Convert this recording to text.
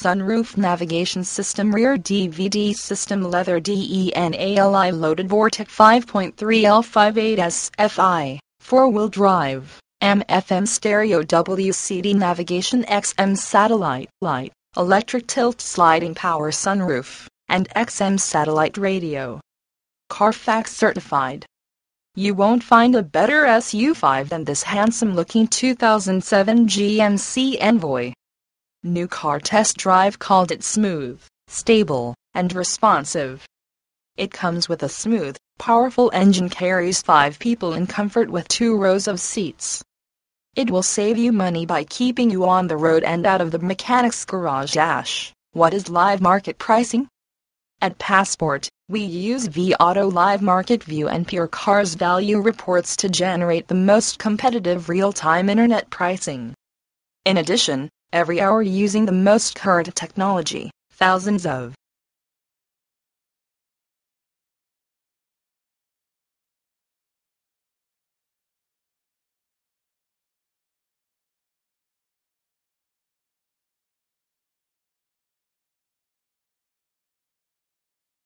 sunroof navigation system rear DVD system leather DENALI loaded Vortec 5.3 L58S FI, 4-wheel drive, AM/FM stereo WCD navigation XM satellite light, electric tilt sliding power sunroof, and XM satellite radio. Carfax certified. You won't find a better SUV than this handsome looking 2007 GMC Envoy. New car test drive called it smooth, stable, and responsive. It comes with a smooth, powerful engine carries five people in comfort with two rows of seats. It will save you money by keeping you on the road and out of the mechanic's garage Ash. What is live market pricing? At Passport, we use vAuto Live Market View and PureCars Value Reports to generate the most competitive real-time internet pricing. In addition, every hour using the most current technology, thousands of